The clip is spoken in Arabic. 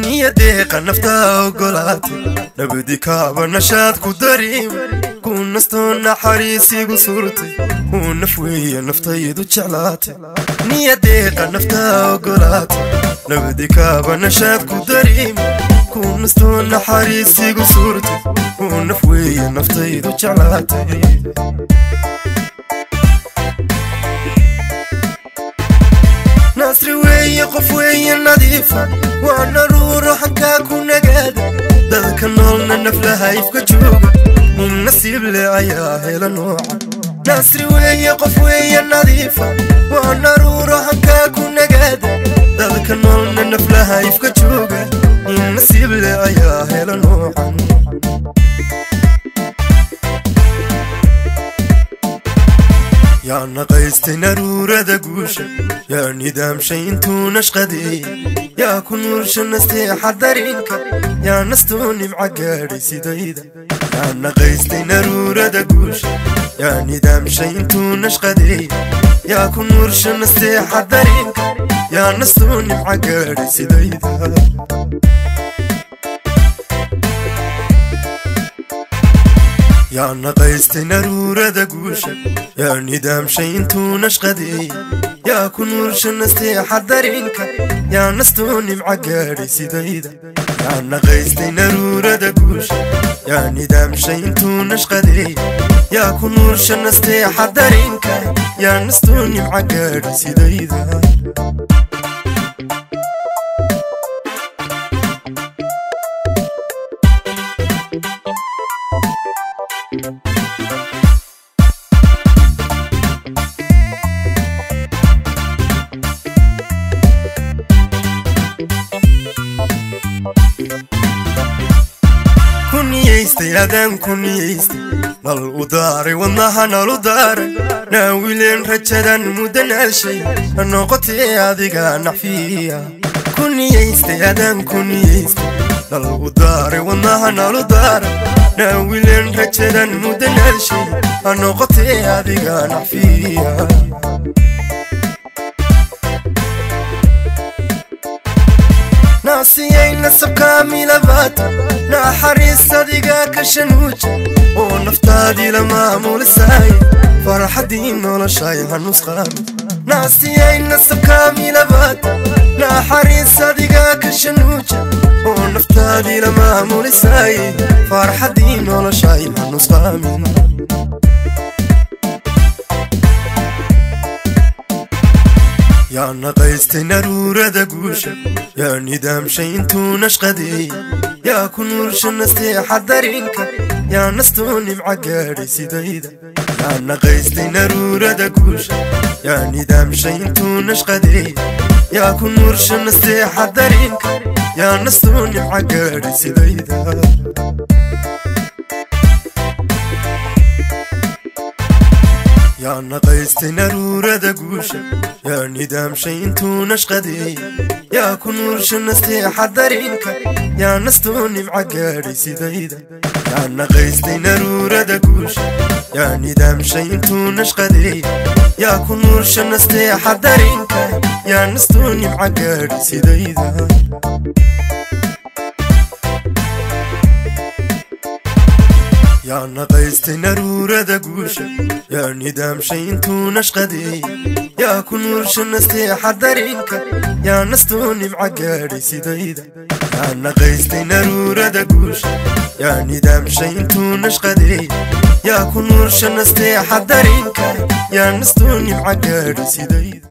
niyadeeqa naftaa ogolaatay nabadi kaaba nashaad ku dareem ku nastoo naxariisigu surtay uu naf weeye naftaydu jeclaatay niyadeeqa naftaa ogolaatay nabadi مستون نحاريسي قصورتي ونفوي نفطي ذو جعلاتي ناس روية قفوية نظيفة وأنا روح انكاك ونقاد داك النالنا النفلة هاي في قجوبة ومنسيب لي عياهي ناس روية قفوية نظيفة وأنا روح انكاك ونقاد داك النالنا النفلة هاي في قجوبة qof weeye nadiifa waa naruuro xaggaa ku nagaada dadka noolna naflaha ifka jooga nin nasiib le ayaa hela noocan yaa naqaystay naruurada guusha yaa nidaamshay intuu nashqadeeyey yaa ku nuursha nasteexa dareenka yaa nastoo nimca gaadhay sidayda yaa naqaystay naruurada guusha yaa nidaamshay intuu nashqadeeyey yaa ku nuursha nasteexa dareenka yaa nastoo nimca gaadhay sidayda yaa naqaystay naruurada guusha yaa nidaamshay intuu nashqadeeyey yaa ku nuursha nasteexa dareenka yaa nastoo nimca gaadhay adaan kunniyaystay nal u daaray wadnaha nal u daaray naawileen rajadan muddan alshay ha noqotee adiga naxfiya kunniyaystay adaan kunniyaystay nal u daaray wadnaha nal u daaray naawileen rajadan muddan alshay ha noqotee adiga naxfiya naasiyay nasab kaamilabaata نحرس صديقة كشنوج ونفتادي لما مول ساي فرح الدين ولا شاي هنوس خام ناسي اين نسب كاملة بات نحرس صديقة كشنوج ونفتادي لما مول ساي فرح الدين ولا شاي هنوس خام يا نقيس تنرور دقوش يا ندم شين تو نشقدي. يا كنور شنستي حذرينك يا نستوني معقاري سيدايدا يا نغيستي نرورة دكوشة يا ندام شينتونش قديد يا كنور شنستي حذرينك يا نستوني معقاري سيدايدا يا نغيستي نرورة دكوشة يا ندام شينتونش قديد يا كنور شنستي حذرينك يا نستوني معقاري سيدايدا. يا نغيستي نرورة دكوش يا ندام شينتو نشقدي يا كنور شنستي حذرينك يا نستوني معقاري سيدايدا. يا نغيستي نرورة دكوش يا ندام شينتو نشقدي dareenka yaa nastoo nimca gaadhay sidayda yaa naqaystay naruurada guusha yaa nidaamshay intuu nashqadeeyey yaa ku nuursha nasteexa dareenka yaa nastoo nimca gaadhay sidayda